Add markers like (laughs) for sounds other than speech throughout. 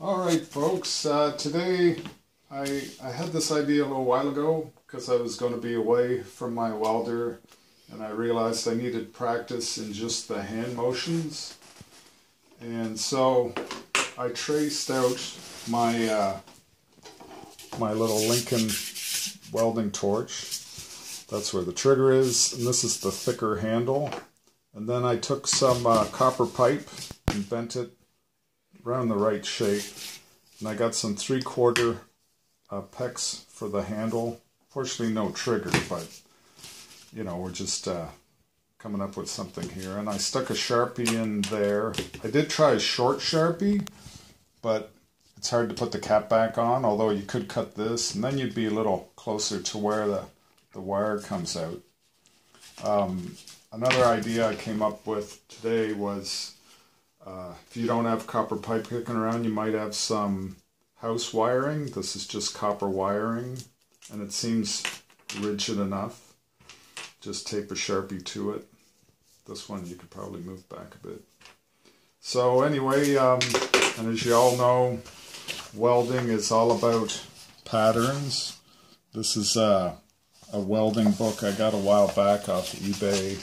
All right, folks. Uh, today, I I had this idea a little while ago because I was going to be away from my welder, and I realized I needed practice in just the hand motions, and so I traced out my uh, my little Lincoln welding torch. That's where the trigger is, and this is the thicker handle. And then I took some uh, copper pipe and bent it around the right shape. And I got some three quarter uh, PEX for the handle. Fortunately, no trigger, but you know, we're just uh, coming up with something here. And I stuck a Sharpie in there. I did try a short Sharpie, but it's hard to put the cap back on, although you could cut this, and then you'd be a little closer to where the, the wire comes out. Um, another idea I came up with today was uh, if you don't have copper pipe kicking around, you might have some house wiring. This is just copper wiring, and it seems rigid enough. Just tape a Sharpie to it. This one you could probably move back a bit. So anyway, um, and as you all know, welding is all about patterns. This is uh, a welding book I got a while back off eBay.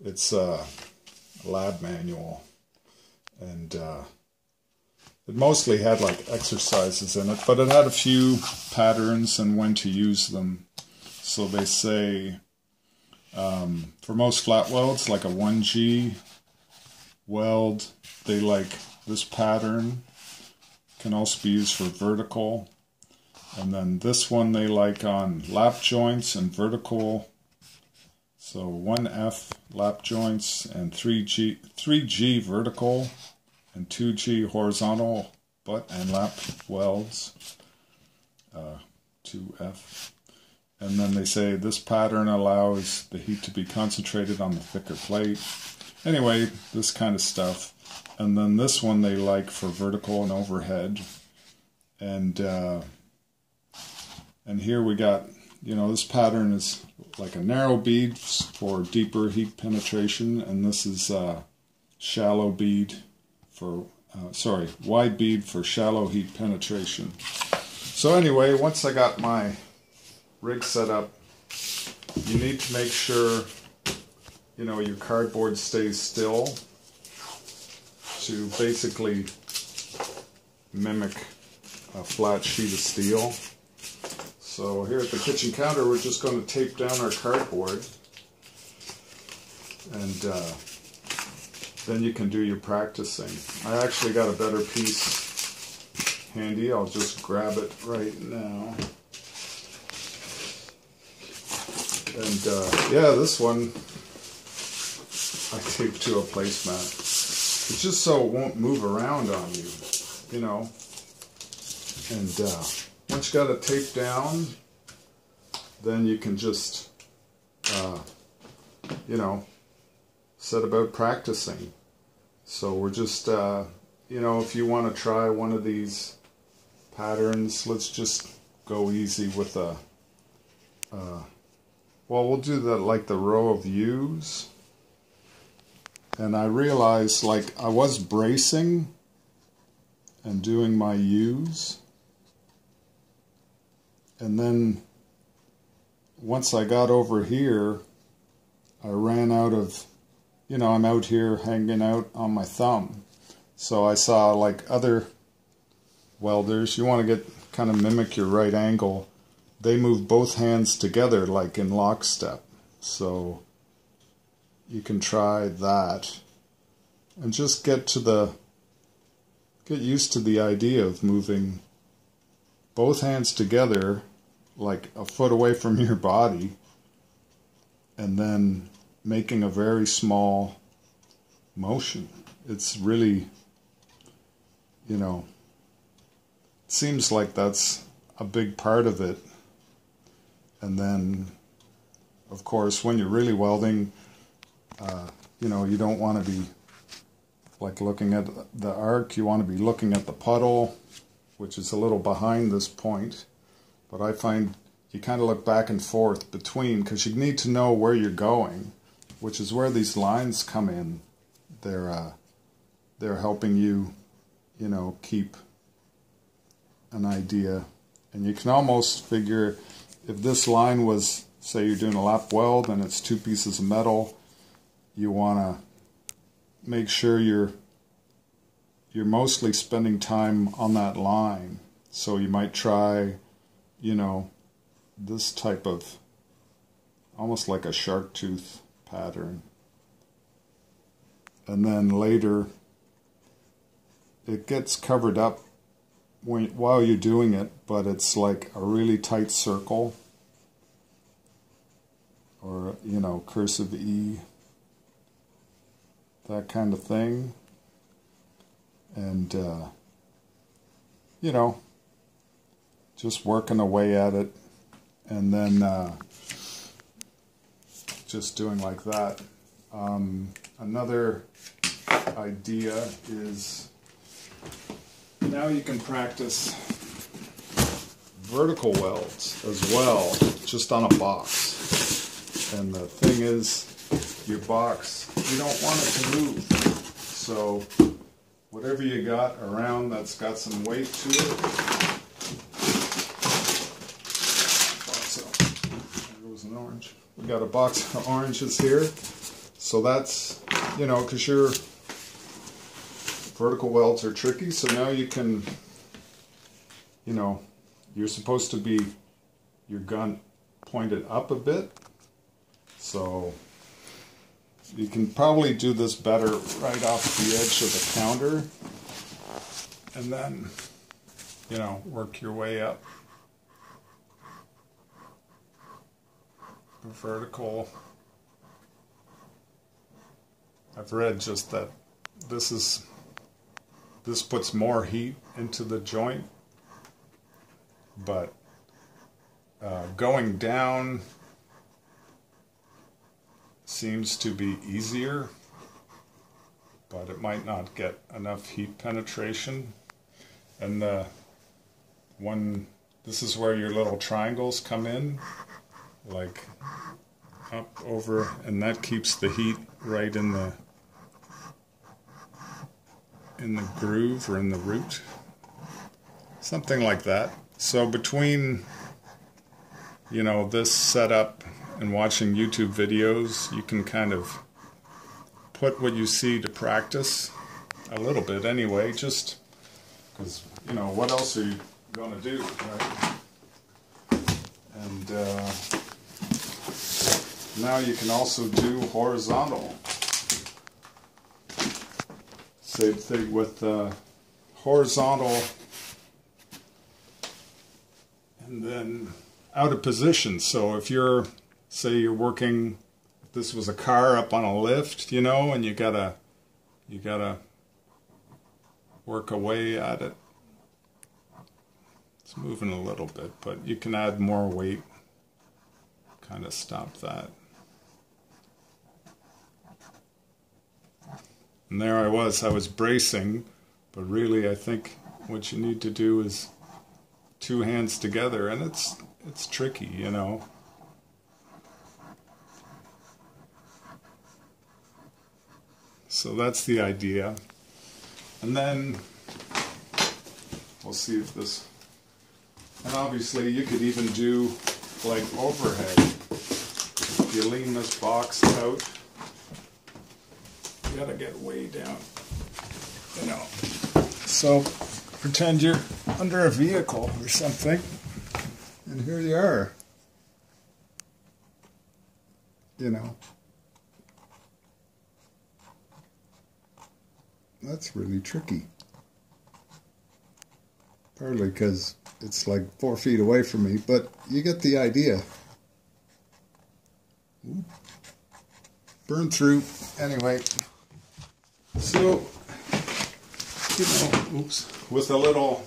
It's a lab manual, and uh, it mostly had like exercises in it, but it had a few patterns and when to use them. So they say um, for most flat welds, like a 1G weld, they like this pattern. Can also be used for vertical. And then this one they like on lap joints and vertical. So 1F lap joints and 3G, 3G vertical and 2G horizontal butt and lap welds. Uh, 2F. And then they say this pattern allows the heat to be concentrated on the thicker plate. Anyway, this kind of stuff. And then this one they like for vertical and overhead. And uh, and here we got, you know, this pattern is like a narrow bead for deeper heat penetration, and this is a shallow bead for, uh, sorry, wide bead for shallow heat penetration. So anyway, once I got my rig set up, you need to make sure, you know, your cardboard stays still to basically mimic a flat sheet of steel. So here at the kitchen counter, we're just going to tape down our cardboard. And uh, then you can do your practicing. I actually got a better piece handy. I'll just grab it right now. And uh, yeah, this one I taped to a placemat. It's just so it won't move around on you, you know. And uh, once you got it taped down, then you can just, uh, you know, set about practicing. So we're just, uh, you know, if you want to try one of these patterns, let's just go easy with a, uh, well, we'll do the like the row of U's. And I realized like I was bracing and doing my U's. And then once I got over here I ran out of you know I'm out here hanging out on my thumb. So I saw like other welders you want to get kind of mimic your right angle. They move both hands together like in lockstep. So you can try that and just get to the get used to the idea of moving both hands together like a foot away from (laughs) your body and then making a very small motion. It's really you know it seems like that's a big part of it. And then of course when you're really welding uh, you know, you don't want to be like looking at the arc, you want to be looking at the puddle, which is a little behind this point. But I find you kind of look back and forth between because you need to know where you're going, which is where these lines come in. They're uh, they're helping you, you know, keep an idea. And you can almost figure if this line was, say you're doing a lap weld and it's two pieces of metal, you want to make sure you're you're mostly spending time on that line. So you might try, you know, this type of almost like a shark tooth pattern. And then later it gets covered up when, while you're doing it, but it's like a really tight circle or, you know, cursive E, that kind of thing. And, uh, you know, just working away at it and then uh, just doing like that. Um, another idea is now you can practice vertical welds as well, just on a box. And the thing is, your box, you don't want it to move. So whatever you got around that's got some weight to it, box up. There goes an orange. We got a box (laughs) of oranges here. So that's, you know, because you're vertical welds are tricky, so now you can, you know, you're supposed to be your gun pointed up a bit. So you can probably do this better right off the edge of the counter and then, you know, work your way up. Vertical. I've read just that this is this puts more heat into the joint, but uh, going down seems to be easier, but it might not get enough heat penetration. And the one, this is where your little triangles come in, like up over, and that keeps the heat right in the in the groove or in the root. Something like that. So between, you know, this setup and watching YouTube videos, you can kind of put what you see to practice a little bit anyway, just because, you know, what else are you going to do, right? And uh, now you can also do horizontal. Same thing with uh, horizontal and then out of position. So if you're, say you're working, this was a car up on a lift, you know, and you gotta, you gotta work away at it. It's moving a little bit, but you can add more weight, kind of stop that. And there I was, I was bracing, but really I think what you need to do is two hands together, and it's it's tricky, you know. So that's the idea. And then we'll see if this, and obviously you could even do like overhead. You lean this box out, gotta get way down. You know. So pretend you're under a vehicle or something. And here you are. You know. That's really tricky. Partly because it's like four feet away from me, but you get the idea. Burn through. Anyway. So, you know, oops, with a little,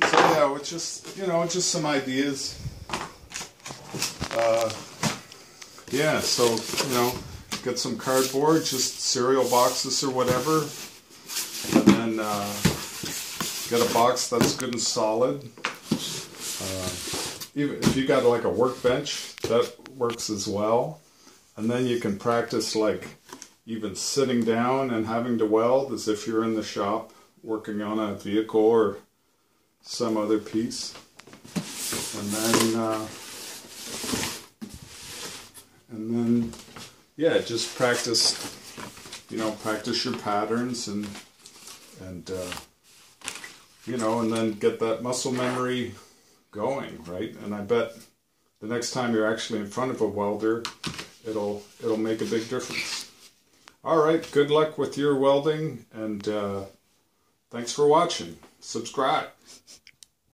so yeah, with just, you know, just some ideas. Uh, yeah, so, you know, get some cardboard, just cereal boxes or whatever, and then uh, get a box that's good and solid. Uh, even if you got like a workbench, that works as well. And then you can practice like even sitting down and having to weld as if you're in the shop working on a vehicle or some other piece. And then, uh, and then, yeah, just practice, you know, practice your patterns and, and, uh, you know, and then get that muscle memory going, right? And I bet the next time you're actually in front of a welder, it'll it'll make a big difference. All right, good luck with your welding, and uh, thanks for watching. Subscribe.